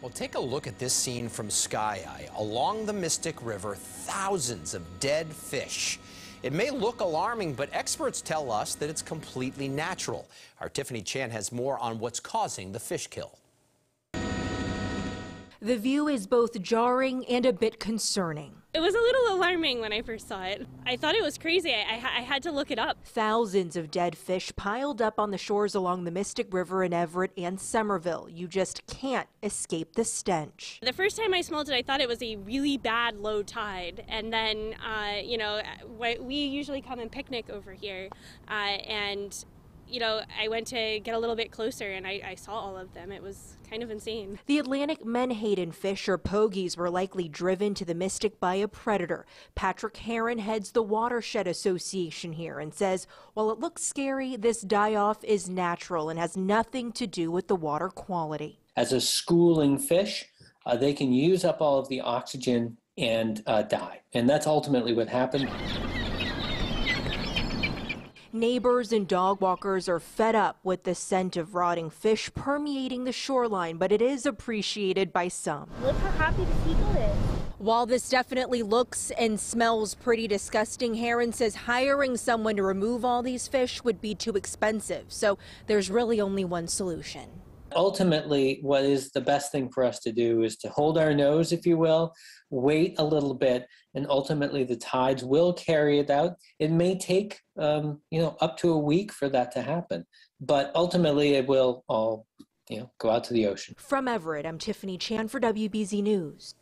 Well, take a look at this scene from Sky Eye. Along the Mystic River, thousands of dead fish. It may look alarming, but experts tell us that it's completely natural. Our Tiffany Chan has more on what's causing the fish kill. The view is both jarring and a bit concerning. It was a little alarming when I first saw it. I thought it was crazy. I, I, I, had to look it up. Thousands of dead fish piled up on the shores along the Mystic River in Everett and Somerville. You just can't escape the stench. The first time I smelled it, I thought it was a really bad low tide. And then, uh, you know, we usually come and picnic over here. Uh, and you know, I went to get a little bit closer and I, I, saw all of them. It was kind of insane. The Atlantic menhaden fish or pogies were likely driven to the Mystic by a predator. Patrick Herron heads the Watershed Association here and says while it looks scary, this die off is natural and has nothing to do with the water quality. As a schooling fish, uh, they can use up all of the oxygen and uh, die. And that's ultimately what happened. Neighbors and dog walkers are fed up with the scent of rotting fish permeating the shoreline, but it is appreciated by some. Look how happy the seagull is. While this definitely looks and smells pretty disgusting, Herron says hiring someone to remove all these fish would be too expensive. So there's really only one solution. Ultimately, what is the best thing for us to do is to hold our nose, if you will, wait a little bit, and ultimately the tides will carry it out. It may take, um, you know, up to a week for that to happen, but ultimately it will all, you know, go out to the ocean. From Everett, I'm Tiffany Chan for WBZ News.